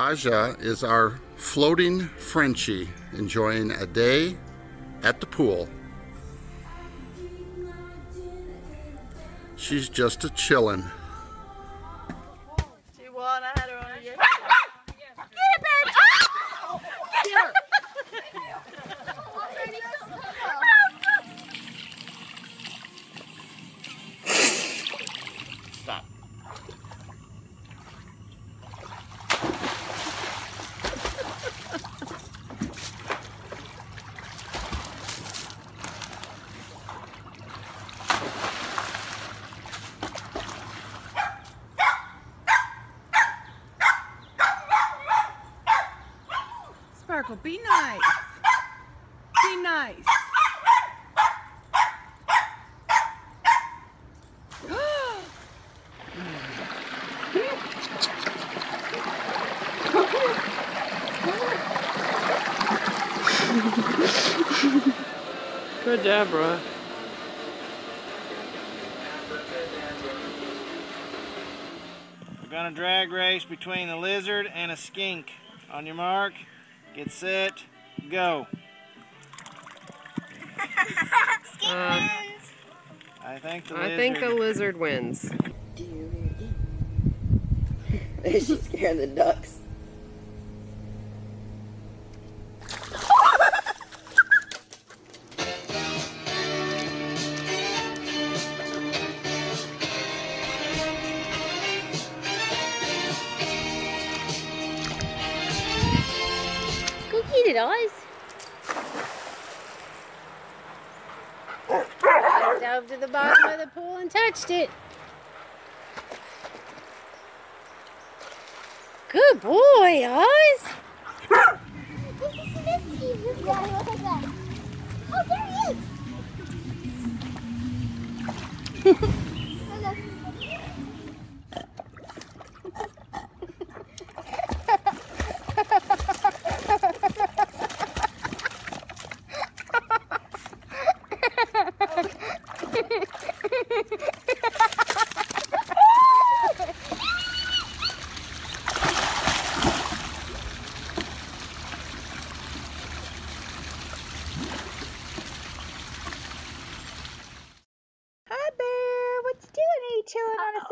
Aja is our floating Frenchie enjoying a day at the pool. She's just a chillin'. She won. I had her on a yes. Stop. Be nice. Be nice. Good job. We're gonna drag race between a lizard and a skink. On your mark, get set, go. Uh, I think the I lizard. think the lizard wins. She's scaring the ducks. It, Oz. I dove to the bottom of the pool and touched it. Good boy, Oz.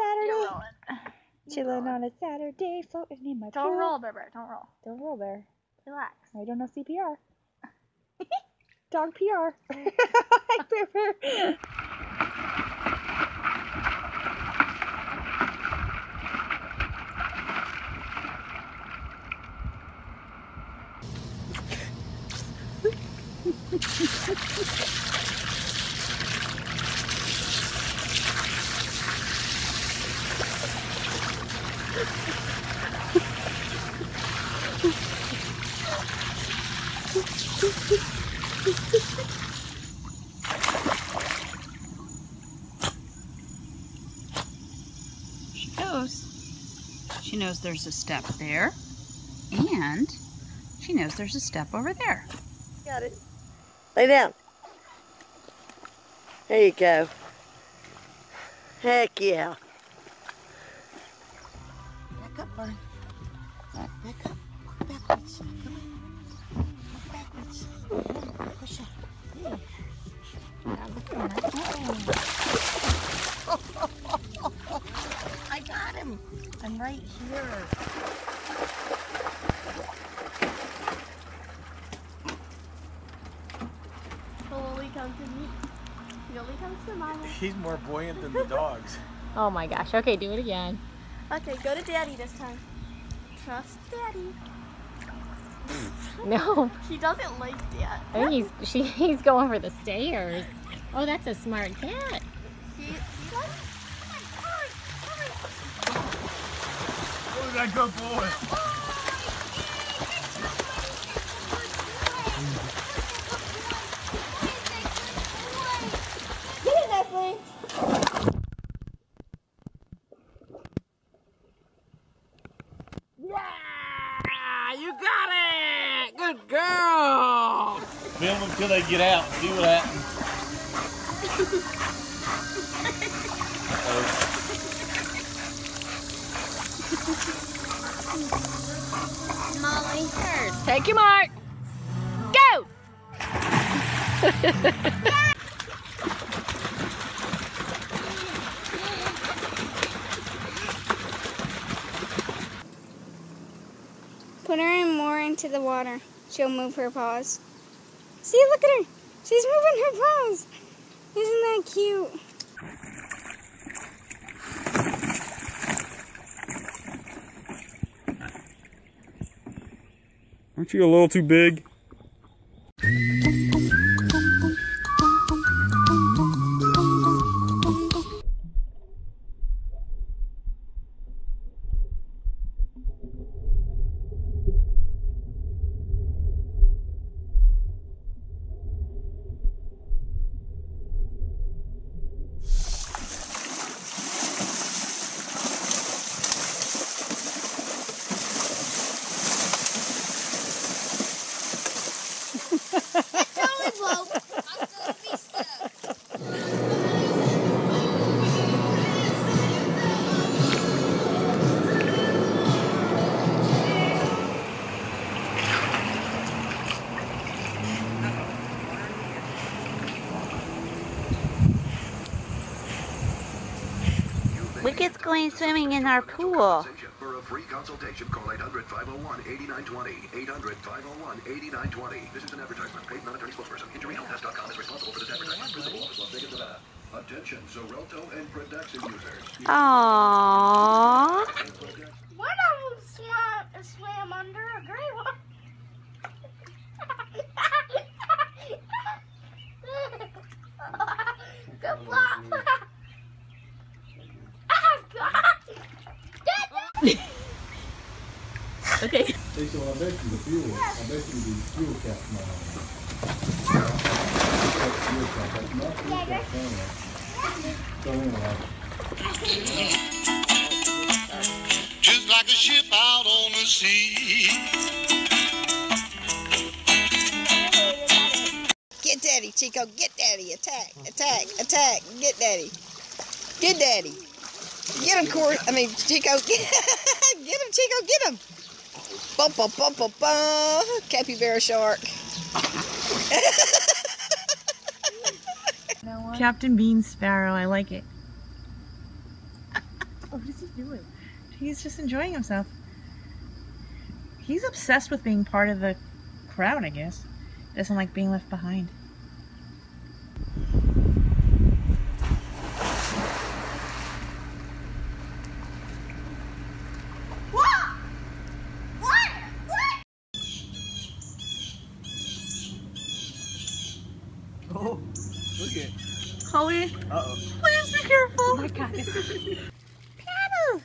Saturday? Chilling on a Saturday, floating in my Don't pool. roll, Bear Bear. Don't roll. Don't roll, Bear. Relax. I don't know CPR. Dog PR. Hi, Bear Bear. She knows there's a step there, and she knows there's a step over there. Got it. Lay down. There you go. Heck yeah. Back up, buddy. Back up. Walk backwards. Come on. Walk backwards. Yeah, push up. Yeah. Now look at him. Oh. I got him. I'm right here. Lily comes to me. Lily comes to mama. He's more buoyant than the dogs. Oh my gosh. Okay, do it again. Okay, go to daddy this time. Trust daddy. No, He doesn't like that. I think he's she, he's going for the stairs. Oh, that's a smart cat. He, he doesn't. Look at that good boy. Get it, Nestle. Yeah, you got it. Good girl. Film them till they get out and see what happens. Uh-oh. First, take your mark. Go! Put her in more into the water. She'll move her paws. See, look at her. She's moving her paws. Isn't that cute? Aren't you a little too big? Wicked's going swimming in our pool. For a free consultation, call 800-501-8920. 800-501-8920. This is an advertisement. Paid non-attorney spokesperson. InjuryHealthNest.com is responsible for this advertisement. Principal office, Las Vegas, Nevada. Attention, Xarelto and users. Aww. One of them swam, swam under a gray one. Good flop. Ah, God. Okay. Hey, so I bet you the fuel, I you the fuel cap now. Fuel just like a ship out on the sea. Get daddy, Chico. Get daddy. Attack, attack, attack. Get daddy. Get daddy. Get him, Corey. I mean, Chico. Get, get him, Chico. Get him. Bum, bum, bum, bum, bum. Capybara shark. Captain Bean Sparrow, I like it. what is he doing? He's just enjoying himself. He's obsessed with being part of the crowd, I guess. Doesn't like being left behind. Oh, look at. Holly, Uh-oh. please be careful. Oh my god. Paddle.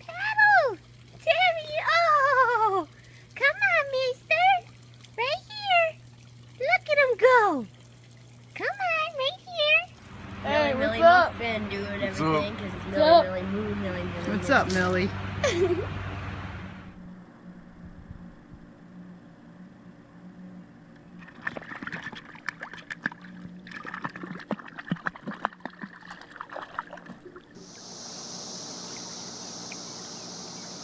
Paddle. Terry. Oh. Come on, mister. Right here. Look at him go. Come on, right here. Hey, Millie, what's Millie, up? Been doing What's everything up? because it's What's Millie, up? Millie, Moo, Millie, Millie. What's up, Millie?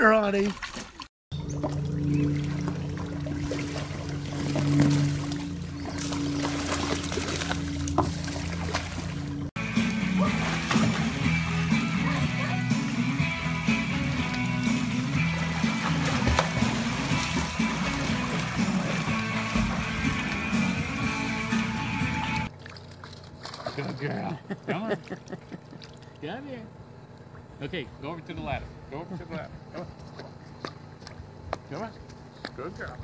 water on him. Good girl. Come on. Got it. Okay, go over to the ladder. Go over to the ladder. Come on. Come on. Good girl.